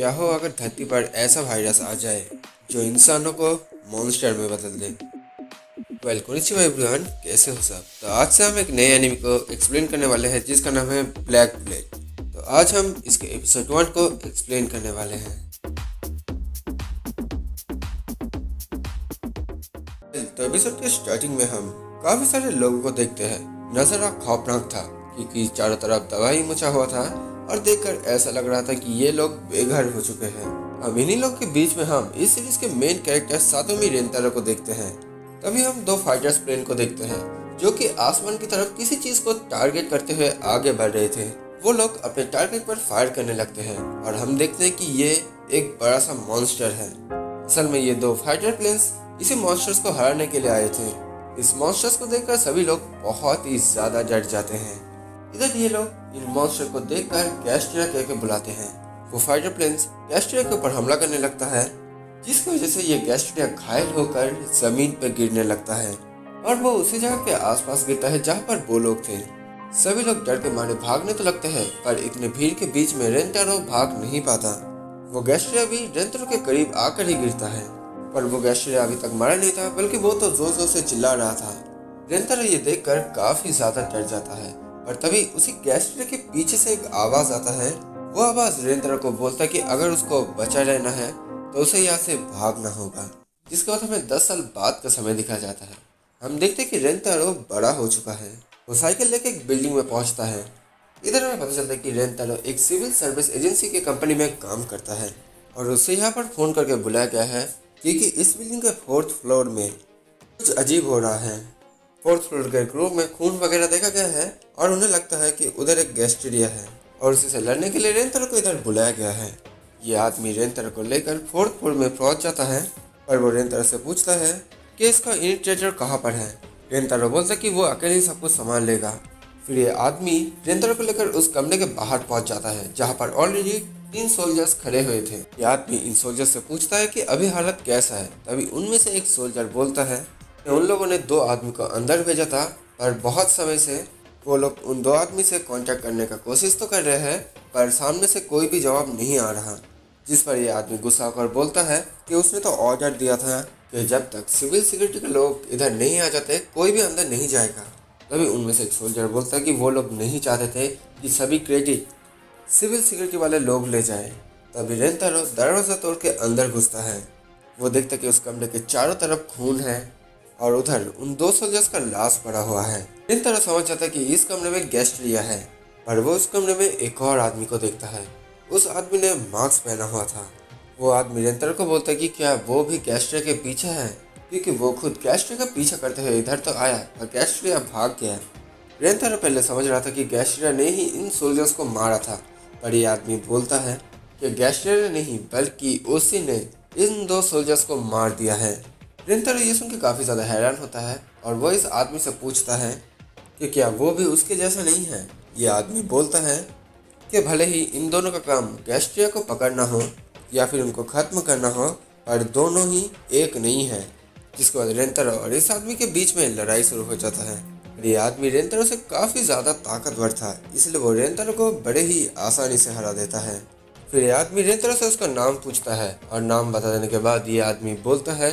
क्या हो अगर धरती पर ऐसा वायरस आ जाए जो इंसानों को मॉन्स्टर में बदल दे। वेल कोनिचिवा एवरीवन कैसे हो सब? तो आज से हम एक नए एनिमी को एक्सप्लेन करने वाले हैं, जिसका नाम है ब्लैक ब्लेड तो आज हम इसके एपिसोड वन को एक्सप्लेन करने वाले हैं। तो एपिसोड के स्टार्टिंग में हम काफ़ी सारे लोगों को देखते हैं। नज़र खौफनाक था। क्योंकि चारों तरफ़ दवाई मचा हुआ था और देखकर ऐसा लग रहा था कि ये लोग बेघर हो चुके हैं। अब इन्हीं लोग के बीच में हम इस सीरीज़ के मेन कैरेक्टर सातोमी रेंतारो को देखते हैं। तभी हम दो फाइटर्स प्लेन को देखते हैं, जो कि आसमान की तरफ़ किसी चीज़ को टारगेट करते हुए आगे बढ़ रहे थे। वो लोग अपने टारगेट पर फायर करने लगते हैं और हम देखते हैं कि ये एक बड़ा सा मॉन्स्टर है। असल में ये दो फाइटर प्लेन्स इसी मॉन्स्टर्स को हराने के लिए आए थे। इस मॉन्स्टर्स को देखकर सभी लोग बहुत ही ज़्यादा डर जाते हैं। इधर ये लोग इन मॉन्स्टर को देखकर गैस्ट्रिया कह के बुलाते हैं। वो फाइटर प्लेन्स गैस्ट्रिया के ऊपर हमला करने लगता है, जिसकी वजह से ये गैस्ट्रिया घायल होकर ज़मीन पर गिरने लगता है और वो उसी जगह के आसपास गिरता है जहाँ पर वो लोग थे। सभी लोग डर के मारे भागने तो लगते हैं, पर इतने भीड़ के बीच में रेंटारो भाग नहीं पाता। वो गैस्ट्रिया भी रेंटारो के करीब आकर ही गिरता है, पर वो गैस्ट्रिया अभी तक मारा नहीं था, बल्कि वो तो ज़ोर ज़ोर से चिल्ला रहा था। रेंटारो ये देखकर काफ़ी ज़्यादा डर जाता है। और तभी उसी गैस्ट्रिया के पीछे से एक आवाज़ आता है। वो आवाज़ रेंद्र को बोलता है कि अगर उसको बचा रहना है तो उसे यहाँ से भागना होगा। जिसके बाद हमें दस साल बाद का समय दिखा जाता है। हम देखते हैं कि रेंतारो बड़ा हो चुका है। वो साइकिल लेके एक बिल्डिंग में पहुँचता है। इधर हमें पता चलता है कि रेंतारो एक सिविल सर्विस एजेंसी के कंपनी में काम करता है और उसे यहाँ पर फ़ोन करके बुलाया गया है क्योंकि इस बिल्डिंग के फोर्थ फ्लोर में कुछ अजीब हो रहा है। फोर्थ फ्लोर के रूम में खून वगैरह देखा गया है और उन्हें लगता है कि उधर एक गैस्ट्रिया है और उसी से लड़ने के लिए रेंतर को इधर बुलाया गया है। ये आदमी रेंतर को लेकर फोर्थ फ्लोर में पहुँच जाता है और वो रेंतर से पूछता है कि इसका इनिट्रेटर कहाँ पर है? रेंतर बोलता है कि वो अकेले ही सब कुछ संभाल लेगा। फिर ये आदमी रेंतर को लेकर उस कमरे के बाहर पहुँच जाता है, जहाँ पर ऑलरेडी तीन सोल्जर्स खड़े हुए थे। ये आदमी इन सोल्जर्स से पूछता है कि अभी हालत कैसा है? तभी उनमें से एक सोल्जर बोलता है उन लोगों ने दो आदमी को अंदर भेजा था, पर बहुत समय से वो लोग उन दो आदमी से कांटेक्ट करने का कोशिश तो कर रहे हैं, पर सामने से कोई भी जवाब नहीं आ रहा। जिस पर यह आदमी गुस्सा होकर बोलता है कि उसने तो ऑर्डर दिया था कि जब तक सिविल सिक्योरिटी के लोग इधर नहीं आ जाते, कोई भी अंदर नहीं जाएगा। तभी उनमें से एक सोल्जर बोलता कि वो लोग नहीं चाहते थे कि सभी क्रेडिट सिविल सिक्योरिटी वाले लोग ले जाए। तभी रेंतारो दरवाज़ा तोड़ के अंदर घुसता है। वो देखता कि उस कमरे के चारों तरफ़ खून है। और उधर उन दो सोल्जर्स का लाश पड़ा हुआ है। इन तरह समझ जाता है कि इस कमरे में गेस्ट लिया है, पर वो उस कमरे में एक और आदमी को देखता है। उस आदमी ने मास्क पहना हुआ था। वो आदमी रेंतर को बोलता है कि क्या वो भी गैस्ट्रिया के पीछे है? क्योंकि वो खुद गैस्ट्रिया का पीछा करते हुए इधर तो आया और गैस्ट्रिया भाग गया। रेंतर पहले समझ रहा था कि गैस्ट्रिया ने ही इन सोल्जर्स को मारा था, पर ये आदमी बोलता है कि गैस्ट्रिया ने नहीं, बल्कि उसी ने इन दो सोल्जर्स को मार दिया है। रेंतर ये सुन के काफ़ी ज़्यादा हैरान होता है और वो इस आदमी से पूछता है कि क्या वो भी उसके जैसा नहीं है? ये आदमी बोलता है कि भले ही इन दोनों का काम गैस्ट्रिया को पकड़ना हो या फिर उनको ख़त्म करना हो, पर दोनों ही एक नहीं है, जिसके बाद रेंतरो और इस आदमी के बीच में लड़ाई शुरू हो जाता है। ये आदमी रेंतरो से काफ़ी ज़्यादा ताकतवर था, इसलिए वो रेंतरो को बड़े ही आसानी से हरा देता है। फिर ये आदमी रेंतरो से उसका नाम पूछता है और नाम बता देने के बाद ये आदमी बोलता है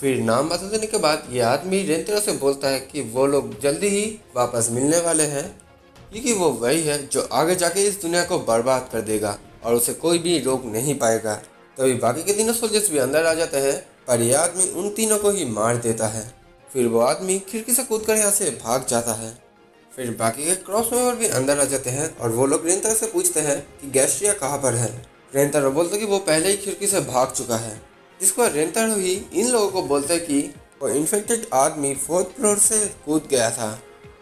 फिर नाम बता देने के बाद ये आदमी रेंतरो से बोलता है कि वो लोग जल्दी ही वापस मिलने वाले हैं। क्योंकि वो वही है जो आगे जाके इस दुनिया को बर्बाद कर देगा और उसे कोई भी रोक नहीं पाएगा। तभी बाकी के तीनों सोल्जर्स भी अंदर आ जाते हैं, पर यह आदमी उन तीनों को ही मार देता है। फिर वो आदमी खिड़की से कूद कर यहाँ से भाग जाता है। फिर बाकी के क्रॉस मेंबर भी अंदर आ जाते हैं और वो लोग रेंतरा से पूछते हैं कि गैस्ट्रिया कहाँ पर है? रेंतरा बोलते कि वो पहले ही खिड़की से भाग चुका है। जिसको रेंताड़ो ही इन लोगों को बोलते कि वो इन्फेक्टेड आदमी फोर्थ फ्लोर से कूद गया था।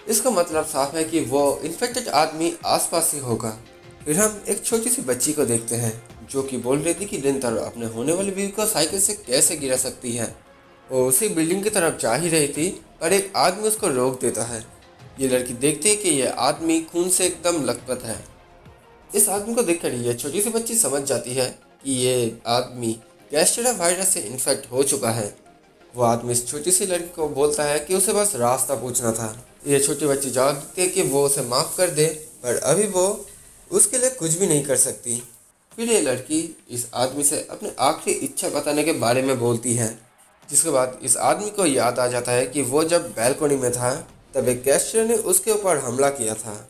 इसका मतलब साफ़ है कि वो इन्फेक्टेड आदमी आसपास ही होगा। फिर हम एक छोटी सी बच्ची को देखते हैं, जो कि बोल रही थी कि रेंतारो अपने होने वाली बीवी को साइकिल से कैसे गिरा सकती है। वो उसी बिल्डिंग की तरफ़ जा ही रही थी, पर एक आदमी उसको रोक देता है। ये लड़की देखती है कि यह आदमी खून से एकदम लखपत है। इस आदमी को देखकर ये छोटी सी बच्ची समझ जाती है कि ये आदमी गैस्ट्रा वायरस से इन्फेक्ट हो चुका है। वो आदमी इस छोटी सी लड़की को बोलता है कि उसे बस रास्ता पूछना था। ये छोटी बच्ची देती है कि वो उसे माफ़ कर दे, पर अभी वो उसके लिए कुछ भी नहीं कर सकती। फिर ये लड़की इस आदमी से अपने आखिरी इच्छा बताने के बारे में बोलती है, जिसके बाद इस आदमी को याद आ जाता है कि वो जब बैल्कोनी में था, तब एक गैस्टर ने उसके ऊपर हमला किया था।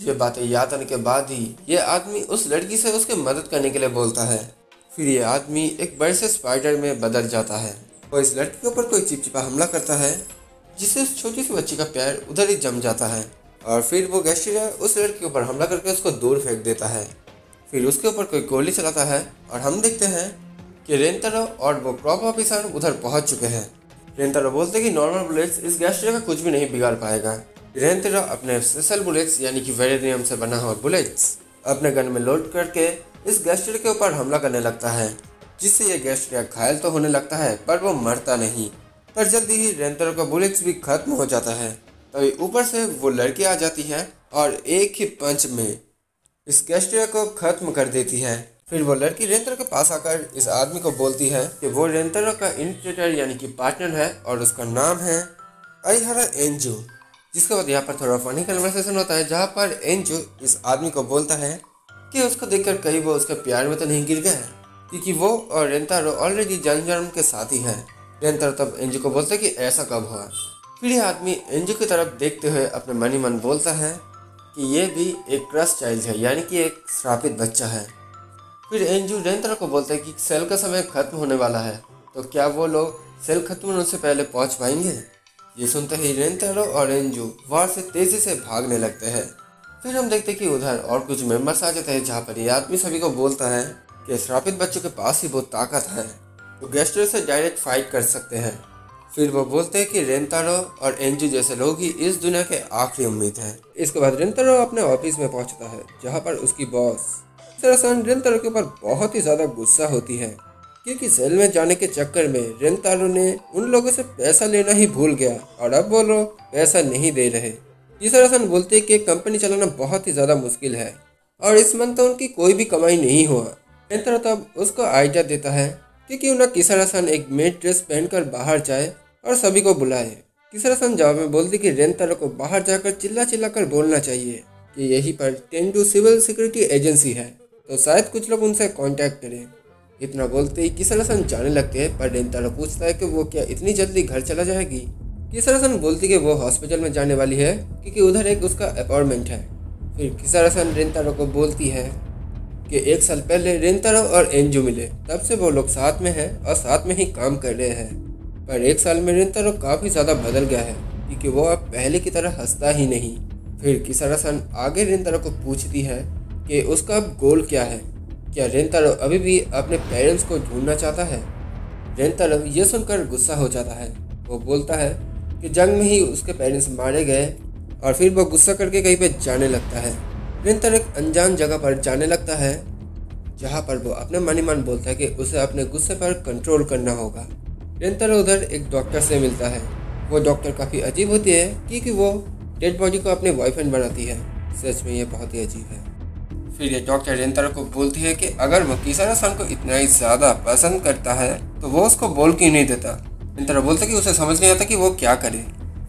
ये बातें याद आने के बाद ही ये आदमी उस लड़की से उसके मदद करने के लिए बोलता है। फिर ये आदमी एक बड़े से स्पाइडर में बदल जाता है और इस लड़की के ऊपर कोई चिपचिपा हमला करता है, जिससे उस छोटी सी बच्ची का पैर उधर ही जम जाता है और फिर वो गैस्ट्रिया उस लड़की के ऊपर हमला करके उसको दूर फेंक देता है। फिर उसके ऊपर कोई गोली चलाता है और हम देखते हैं कि रेंतरो और वो क्रॉप ऑफिसर उधर पहुँच चुके हैं। रेंतरो बोलते कि नॉर्मल बुलेट्स इस गैस्ट्रिया का कुछ भी नहीं बिगाड़ पाएगा। रेंतरो अपने स्पेशल बुलेट्स यानी कि वेरेनियम से बना हुआ बुलेट्स अपने गन में लोड करके इस गैस्ट्रिया के ऊपर हमला करने लगता है, जिससे ये गैस्ट्रिया घायल तो होने लगता है, पर वो मरता नहीं। पर जल्दी ही रेंतरो का बुलेट्स भी खत्म हो जाता है। तभी ऊपर से वो लड़की आ जाती है और एक ही पंच में इस गैस्ट्रिया को खत्म कर देती है। फिर वो लड़की रेंतर के पास आकर इस आदमी को बोलती है कि वो रेंतरो का इंट्रेटर यानी कि पार्टनर है और उसका नाम है अहरा एंजू। जिसके बाद यहाँ पर थोड़ा फनी कन्वर्सेशन होता है, जहाँ पर एंजू इस आदमी को बोलता है कि उसको देखकर कहीं वो उसके प्यार में तो नहीं गिर गया क्योंकि वो और रेंतारो ऑलरेडी जन्म जन्म के साथ ही। हैं रेंतारो तब एंजू को बोलता है कि ऐसा कब हुआ? फिर यह आदमी एंजू की तरफ़ देखते हुए अपने मन ही मन बोलता है कि ये भी एक क्रस चाइल्ड है, यानी कि एक श्रापित बच्चा है। फिर एंजू रेंतारो को बोलता है कि सेल का समय खत्म होने वाला है तो क्या वो लोग सेल खत्म होने से पहले पहुँच पाएँगे? ये सुनते ही रेंतारो और एंजू वहाँ से तेज़ी से भागने लगते हैं। फिर हम देखते कि उधर और कुछ मेंबर्स आ जाते हैं जहाँ पर ये आदमी सभी को बोलता है कि श्रापित बच्चों के पास ही बहुत ताकत है वो गेस्टर से डायरेक्ट फाइट कर सकते हैं। फिर वो बोलते हैं कि रेंतारो और एंजू जैसे लोग ही इस दुनिया के आखिरी उम्मीद हैं। इसके बाद रेंतारो अपने ऑफ़िस में पहुँचता है, जहाँ पर उसकी बॉस दरअसल रेंतारो के ऊपर बहुत ही ज़्यादा गुस्सा होती है। क्योंकि सेल में जाने के चक्कर में रेंतारो ने उन लोगों से पैसा लेना ही भूल गया और अब लोग पैसा नहीं दे रहे। किसरासन बोलते हैं कि कंपनी चलाना बहुत ही ज़्यादा मुश्किल है और इस मंथ तो उनकी कोई भी कमाई नहीं हुआ। रेंतारो तब उसको आइडिया देता है कि क्यों ना किसरासन एक मेड ड्रेस पहनकर बाहर जाए और सभी को बुलाए। किसरासन जवाब में बोलती कि रेंतारो को बाहर जाकर चिल्ला चिल्ला कर बोलना चाहिए कि यहीं पर टेंडू सिविल सिक्योरिटी एजेंसी है तो शायद कुछ लोग उनसे कांटेक्ट करें। इतना बोलते ही किसान हसन जाने लगते हैं, पर रेंतारो पूछता है कि वो क्या इतनी जल्दी घर चला जाएगी? किसान हसन बोलती कि वो हॉस्पिटल में जाने वाली है, क्योंकि उधर एक उसका अपॉइंटमेंट है। फिर किसरासन रेंतारो को बोलती है कि एक साल पहले रेंतारो और एंजू मिले, तब से वो लोग साथ में हैं और साथ में ही काम कर रहे हैं। पर एक साल में रेंतारो काफ़ी ज़्यादा बदल गया है, क्योंकि वो अब पहले की तरह हंसता ही नहीं। फिर किसरासन आगे रेंतारो को पूछती है कि उसका अब गोल क्या है? क्या रेंतारो अभी भी अपने पेरेंट्स को ढूंढना चाहता है? रेंतारो ये सुनकर गुस्सा हो जाता है। वो बोलता है कि जंग में ही उसके पेरेंट्स मारे गए और फिर वो गुस्सा करके कहीं पे जाने लगता है। रेंतर एक अनजान जगह पर जाने लगता है, जहाँ पर वो अपने मनी मन बोलता है कि उसे अपने गुस्से पर कंट्रोल करना होगा। रेंतर उधर एक डॉक्टर से मिलता है। वो डॉक्टर काफ़ी अजीब होती है, क्योंकि वो डेड बॉडी को अपने बॉयफ्रेंड बनाती है। सच में ये बहुत ही अजीब है। फिर ये डॉक्टर रेंतर को बोलती है कि अगर वो किसारा सन को इतना ही ज़्यादा पसंद करता है तो वो उसको बोल क्यों नहीं देता? रेंतर बोलता कि उसे समझ नहीं आता कि वो क्या करे।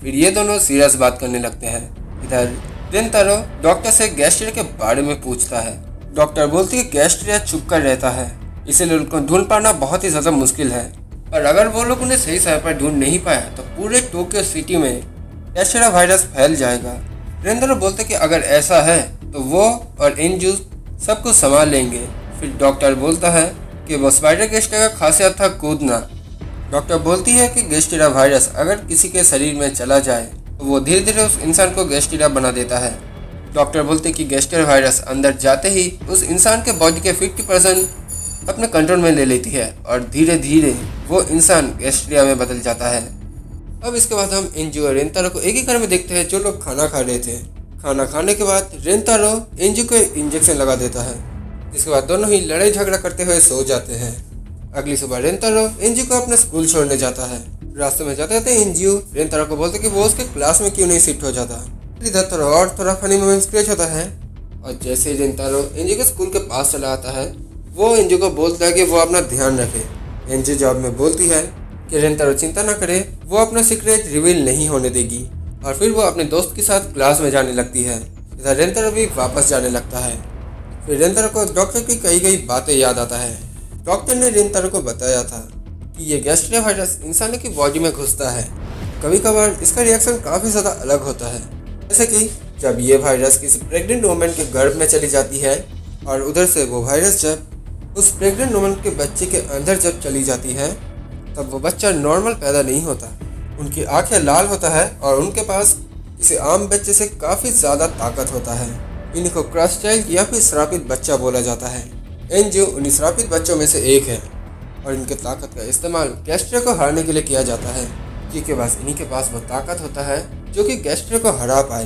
फिर ये दोनों सीरियस बात करने लगते हैं। इधर रेंतारो डॉक्टर से गैस्ट्रिया के बारे में पूछता है। डॉक्टर बोलती है गैस्ट्रिया चुप कर रहता है। इसीलिए उनको ढूंढ पाना बहुत ही ज़्यादा मुश्किल है। और अगर वो लोग उन्हें सही समय पर ढूंढ नहीं पाया तो पूरे टोक्यो सिटी में गैस्ट्रिया वायरस फैल जाएगा। रेंद्रो बोलते कि अगर ऐसा है तो वो और इंजू सब कुछ संभाल लेंगे। फिर डॉक्टर बोलता है कि वो स्पाइडर गेस्ट्रिया का खासियत था कूदना। डॉक्टर बोलती है कि गेस्टिरा वायरस अगर किसी के शरीर में चला जाए तो वो धीरे धीरे उस इंसान को गेस्टिरा बना देता है। डॉक्टर बोलते कि गेस्टर वायरस अंदर जाते ही उस इंसान के बॉडी के 50 परसेंट अपने कंट्रोल में ले लेती है और धीरे धीरे वो इंसान गेस्ट्रिया में बदल जाता है। अब इसके बाद हम एनजीओ रेंतारो को एक ही घर में देखते हैं जो लोग खाना खा रहे थे। खाना खाने के बाद रेंतारो एनजीओ को इंजेक्शन लगा देता है। जिसके बाद दोनों ही लड़ाई झगड़ा करते हुए सो जाते हैं। अगली सुबह रेंतारो एनजीओ को अपने स्कूल छोड़ने जाता है। रास्ते में जाते जाते एनजीओ रेंतारो को बोलते कि वो उसके क्लास में क्यों नहीं शिफ्ट हो जाता। इधर थोड़ा और थोड़ा फनी मोमेंट्स क्रिएट होता है। और जैसे ही रेंतारो एनजीओ के स्कूल के पास चला आता है, वो एनजीओ को बोलता है कि वो अपना ध्यान रखे। एनजीओ जॉब में बोलती है कि रेंतारो चिंता ना करे, वो अपना सीक्रेट रिवील नहीं होने देगी। और फिर वो अपने दोस्त के साथ क्लास में जाने लगती है। इधर रेंतारो भी वापस जाने लगता है। फिर रेंतारो को डॉक्टर की कही गई बातें याद आता है। डॉक्टर ने रेंतारो को बताया था कि ये गैस्ट्रिया वायरस इंसानों की बॉडी में घुसता है। कभी कभार इसका रिएक्शन काफ़ी ज़्यादा अलग होता है। जैसे कि जब ये वायरस किसी प्रेग्नेंट वुमेन के गर्भ में चली जाती है और उधर से वो वायरस जब उस प्रेग्नेंट वुमेन के बच्चे के अंदर जब चली जाती है, तब वो बच्चा नॉर्मल पैदा नहीं होता। उनकी आँखें लाल होता है और उनके पास किसी आम बच्चे से काफ़ी ज़्यादा ताकत होता है। इनको क्रॉस चाइल्ड या फिर श्रापित बच्चा बोला जाता है। एनजीओ उन श्रापित बच्चों में से एक है और इनके ताकत का इस्तेमाल गैस्ट्रिया को हारने के लिए किया जाता है, क्योंकि बस इन्हीं के पास वो ताकत होता है जो कि गैस्ट्रिया को हरा पाए।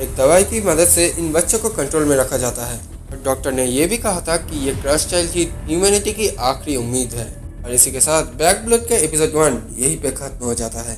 एक दवाई की मदद से इन बच्चों को कंट्रोल में रखा जाता है। और डॉक्टर ने यह भी कहा था कि ये क्रश चाइल्ड की ह्यूमैनिटी की आखिरी उम्मीद है। और इसी के साथ बैक ब्लड के एपिसोड वन यहीं पे खत्म हो जाता है।